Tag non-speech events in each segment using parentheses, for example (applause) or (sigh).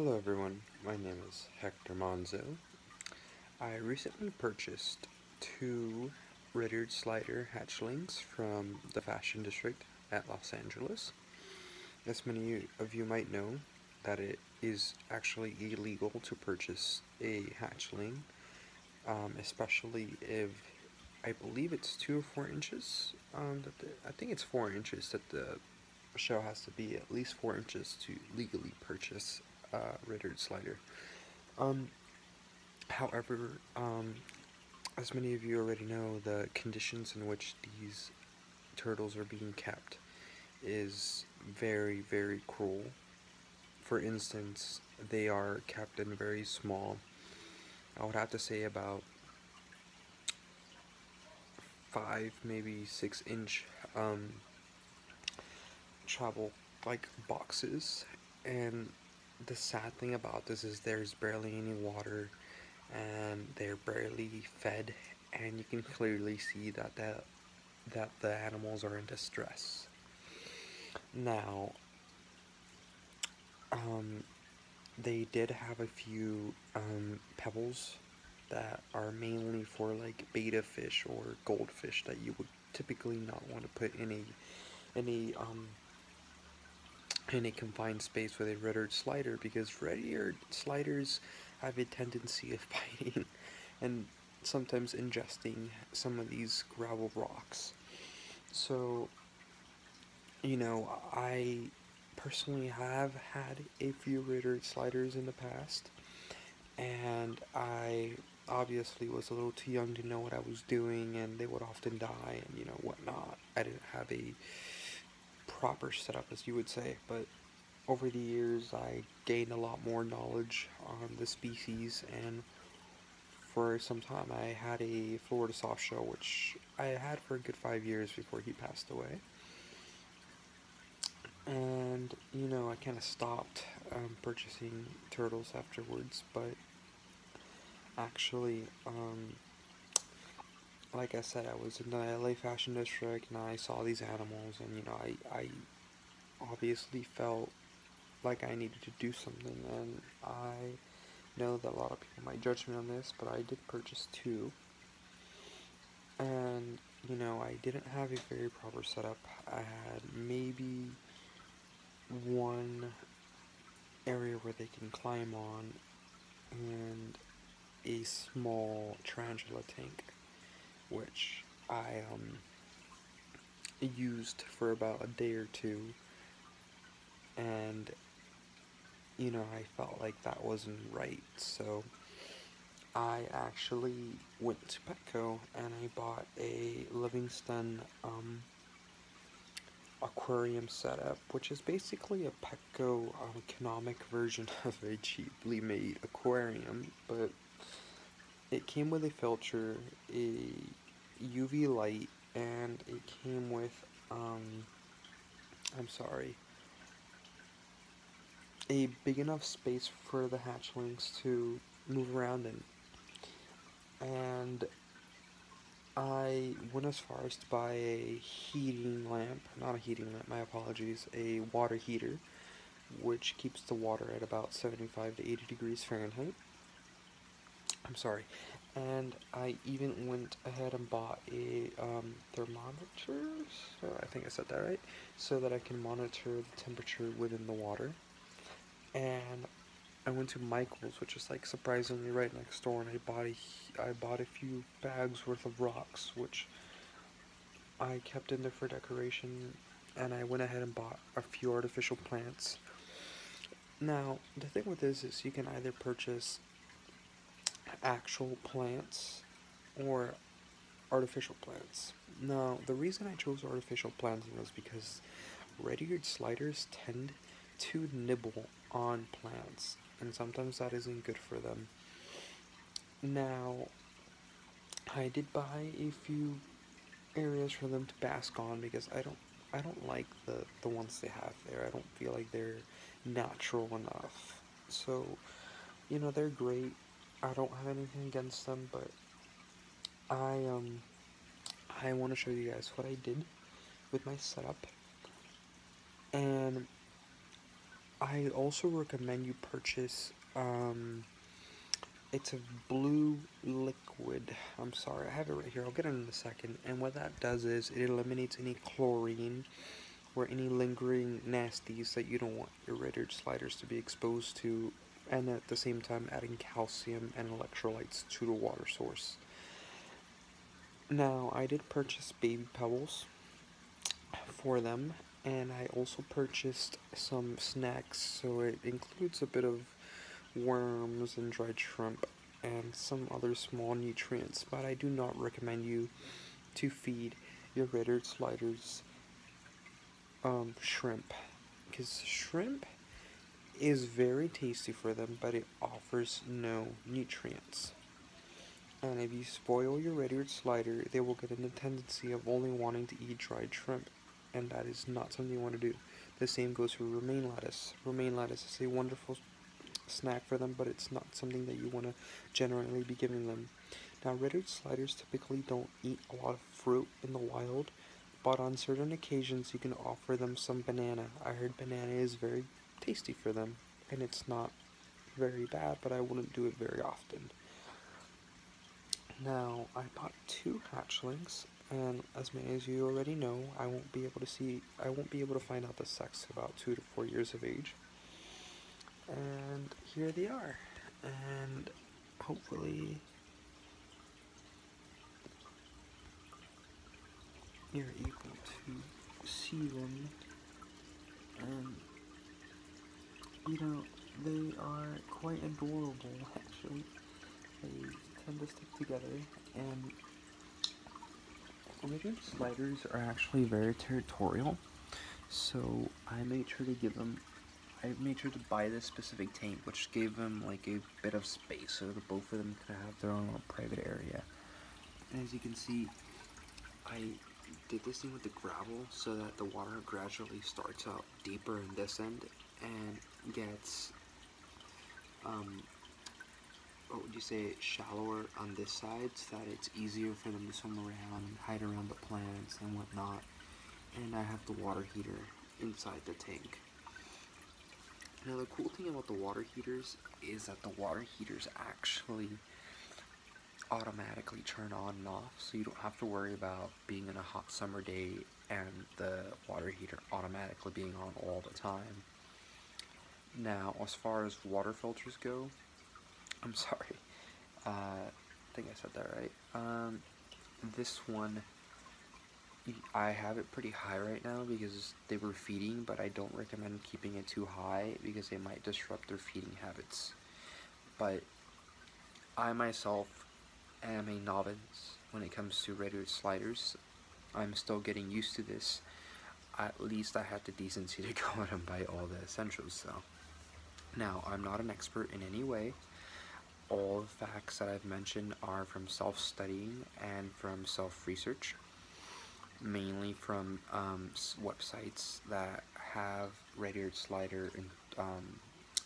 Hello everyone, my name is Hector Manzo. I recently purchased two Red-eared Slider hatchlings from the Fashion District at Los Angeles. As many of you might know, that it is actually illegal to purchase a hatchling, um, especially if I believe it's two or four inches. Um, the, I think it's four inches that the show has to be at least four inches to legally purchase uh, Red-eared Slider. Um, however, um, as many of you already know, the conditions in which these turtles are being kept is very, very cruel. For instance, they are kept in very small, I would have to say about five, maybe six inch um, travel like boxes and the sad thing about this is there's barely any water and they're barely fed and you can clearly see that the, that the animals are in distress. Now, um, they did have a few um, pebbles that are mainly for like betta fish or goldfish that you would typically not want to put in a, in a um, in a confined space with a red-eared slider because red-eared sliders have a tendency of (laughs) biting and sometimes ingesting some of these gravel rocks. So, you know, I personally have had a few red-eared sliders in the past and I obviously was a little too young to know what I was doing and they would often die and you know whatnot. I didn't have a proper setup, as you would say, but over the years I gained a lot more knowledge on the species, and for some time I had a Florida soft shell, which I had for a good five years before he passed away. And, you know, I kind of stopped um, purchasing turtles afterwards, but actually, um, like I said, I was in the LA Fashion District and I saw these animals, and you know, I, I obviously felt like I needed to do something, and I know that a lot of people might judge me on this, but I did purchase two, and you know, I didn't have a very proper setup. I had maybe one area where they can climb on, and a small tarantula tank which I um, used for about a day or two, and you know, I felt like that wasn't right, so I actually went to Petco and I bought a Livingston um, aquarium setup, which is basically a Petco um, economic version (laughs) of a cheaply made aquarium, but it came with a filter, a UV light, and it came with, um, I'm sorry, a big enough space for the hatchlings to move around in. And I went as far as to buy a heating lamp, not a heating lamp, my apologies, a water heater, which keeps the water at about 75 to 80 degrees Fahrenheit. I'm sorry. And I even went ahead and bought a um, thermometer, so I think I said that right, so that I can monitor the temperature within the water. And I went to Michael's, which is like surprisingly right next door, and I bought a, I bought a few bags worth of rocks, which I kept in there for decoration, and I went ahead and bought a few artificial plants. Now, the thing with this is you can either purchase actual plants or artificial plants. Now, the reason I chose artificial planting was because red-eared sliders tend to nibble on plants, and sometimes that isn't good for them. Now, I did buy a few areas for them to bask on because I don't I don't like the the ones they have there. I don't feel like they're natural enough. So, you know, they're great I don't have anything against them, but I um I want to show you guys what I did with my setup. And I also recommend you purchase, um, it's a blue liquid. I'm sorry, I have it right here. I'll get it in a second. And what that does is it eliminates any chlorine or any lingering nasties that you don't want your red-eared sliders to be exposed to, and at the same time adding calcium and electrolytes to the water source. Now, I did purchase baby pebbles for them, and I also purchased some snacks, so it includes a bit of worms and dried shrimp and some other small nutrients, but I do not recommend you to feed your red-eared sliders um, shrimp because shrimp is very tasty for them, but it offers no nutrients. And if you spoil your red-eared slider, they will get in the tendency of only wanting to eat dried shrimp, and that is not something you want to do. The same goes for romaine lettuce. Romaine lettuce is a wonderful snack for them, but it's not something that you want to generally be giving them. Now, red-eared sliders typically don't eat a lot of fruit in the wild, but on certain occasions you can offer them some banana. I heard banana is very tasty for them, and it's not very bad, but I wouldn't do it very often. Now, I bought two hatchlings, and as many as you already know, I won't be able to see, I won't be able to find out the sex about two to four years of age. And here they are, and hopefully you're able to see them and you know they are quite adorable actually. They tend to stick together and red-eared sliders are actually very territorial so I made sure to give them I made sure to buy this specific tank which gave them like a bit of space so that both of them could have their own little private area. And as you can see I did this thing with the gravel so that the water gradually starts out deeper in this end and gets, um, what would you say, shallower on this side so that it's easier for them to swim around and hide around the plants and whatnot. And I have the water heater inside the tank. Now the cool thing about the water heaters is that the water heaters actually automatically turn on and off so you don't have to worry about being in a hot summer day and the water heater automatically being on all the time. Now, as far as water filters go, I'm (laughs) sorry, uh, I think I said that right. Um, this one, I have it pretty high right now because they were feeding, but I don't recommend keeping it too high because they might disrupt their feeding habits. But I myself am a novice when it comes to red-eared sliders. I'm still getting used to this. At least I had the decency to (laughs) go out and buy all the essentials though. Now, I'm not an expert in any way. All the facts that I've mentioned are from self-studying and from self-research. Mainly from um, websites that have red-eared slider and um,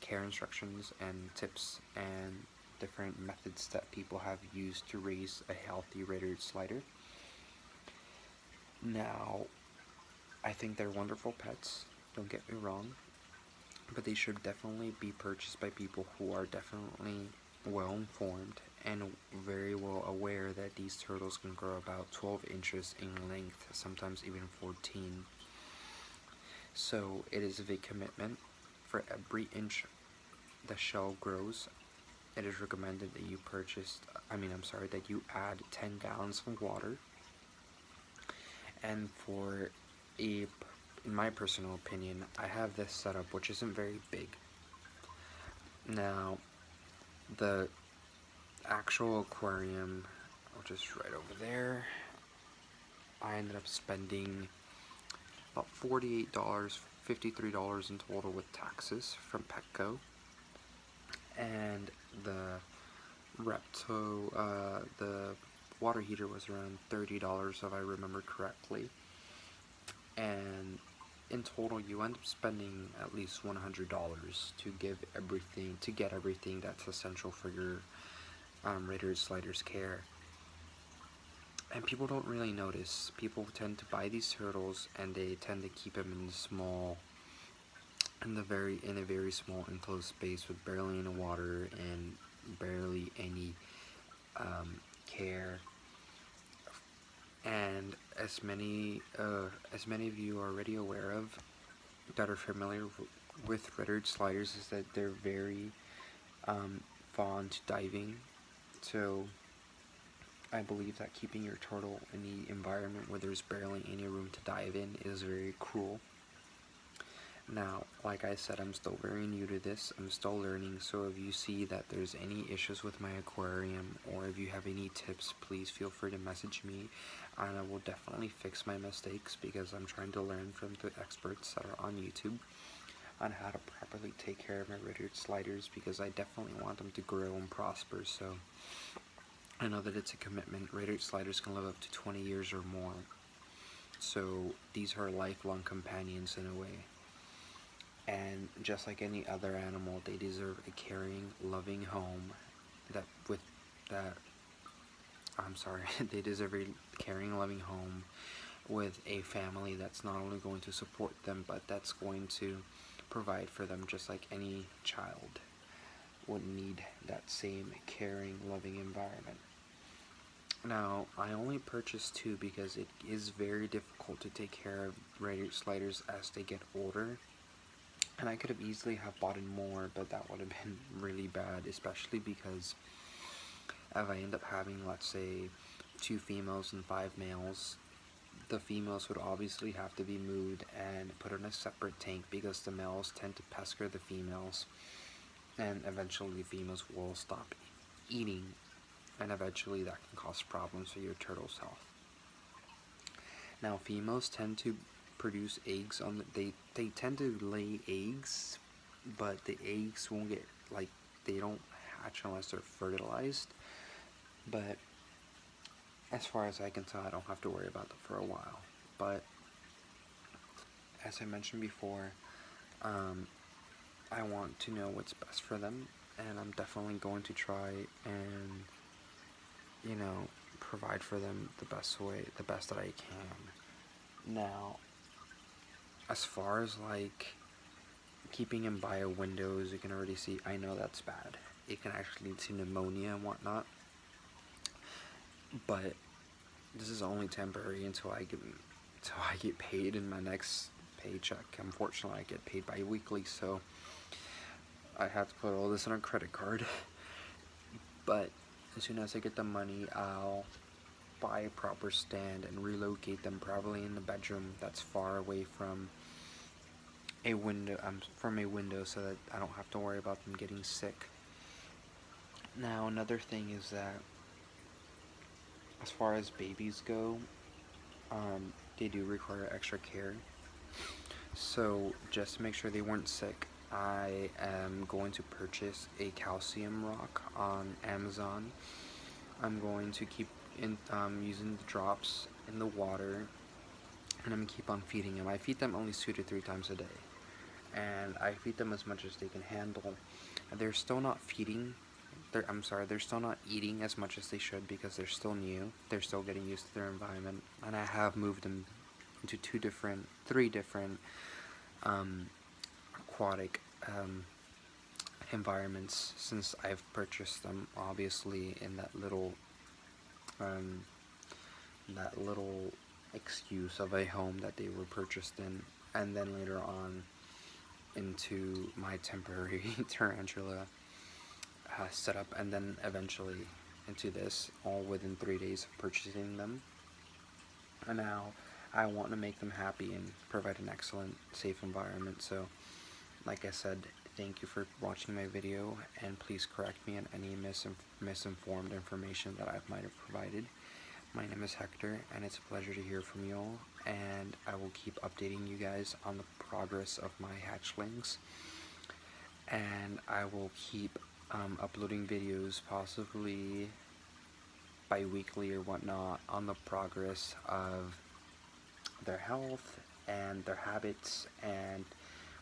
care instructions and tips and different methods that people have used to raise a healthy red-eared slider. Now, I think they're wonderful pets, don't get me wrong, but they should definitely be purchased by people who are definitely well informed and very well aware that these turtles can grow about 12 inches in length, sometimes even 14. So it is a commitment. For every inch the shell grows, it is recommended that you purchase, I mean, I'm sorry, that you add 10 gallons of water. And for a, in my personal opinion, I have this setup which isn't very big. Now, the actual aquarium, which is right over there, I ended up spending about $48, $53 in total with taxes from Petco. And the Repto, uh, the water heater was around $30 if I remember correctly. And in total you end up spending at least $100 to give everything, to get everything that's essential for your um, Ritters Sliders care. And people don't really notice. People tend to buy these turtles and they tend to keep them in small in the very in a very small enclosed space with barely any water and barely any um, care and as many uh, as many of you are already aware of that are familiar with red-eared sliders is that they're very um, fond diving. So I believe that keeping your turtle in the environment where there's barely any room to dive in is very cruel now, like I said, I'm still very new to this. I'm still learning, so if you see that there's any issues with my aquarium or if you have any tips, please feel free to message me and I will definitely fix my mistakes because I'm trying to learn from the experts that are on YouTube on how to properly take care of my red-eared sliders because I definitely want them to grow and prosper, so I know that it's a commitment. red-eared sliders can live up to 20 years or more, so these are lifelong companions in a way. And just like any other animal they deserve a caring loving home that with that I'm sorry (laughs) they deserve a caring loving home with a family that's not only going to support them but that's going to provide for them just like any child would need that same caring loving environment. Now I only purchased two because it is very difficult to take care of red-eared sliders as they get older. And I could have easily have bought in more, but that would have been (laughs) really bad, especially because if I end up having, let's say, two females and five males, the females would obviously have to be moved and put in a separate tank because the males tend to pester the females and eventually the females will stop eating and eventually that can cause problems for your turtle's health. Now females tend to produce eggs on the, they they tend to lay eggs but the eggs won't get like they don't hatch unless they're fertilized but as far as I can tell I don't have to worry about them for a while but as I mentioned before um, I want to know what's best for them and I'm definitely going to try and you know provide for them the best way the best that I can now as far as like keeping him by a window, as you can already see, I know that's bad. It can actually lead to pneumonia and whatnot. But this is only temporary until I get until I get paid in my next paycheck. Unfortunately, I get paid bi-weekly, so I have to put all this on a credit card. But as soon as I get the money, I'll buy a proper stand and relocate them probably in the bedroom that's far away from a window um, from a window so that I don't have to worry about them getting sick. Now another thing is that as far as babies go, um, they do require extra care. So just to make sure they weren't sick, I am going to purchase a calcium rock on Amazon. I'm going to keep in, um, using the drops in the water and I'm gonna keep on feeding them. I feed them only two to three times a day and I feed them as much as they can handle. They're still not feeding, they're, I'm sorry, they're still not eating as much as they should because they're still new. They're still getting used to their environment, and I have moved them into two different, three different um, aquatic um, environments since I've purchased them, obviously, in that little, um, that little excuse of a home that they were purchased in, and then later on into my temporary (laughs) tarantula uh, setup and then eventually into this all within three days of purchasing them. And now I want to make them happy and provide an excellent safe environment. So like I said thank you for watching my video and please correct me on any misinf misinformed information that I might have provided. My name is Hector and it's a pleasure to hear from you all and I will keep updating you guys on the progress of my hatchlings. And I will keep um, uploading videos possibly bi-weekly or whatnot on the progress of their health and their habits and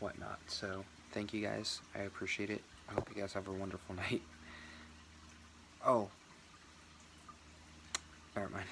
whatnot. So thank you guys. I appreciate it. I hope you guys have a wonderful (laughs) night. Oh. Never mind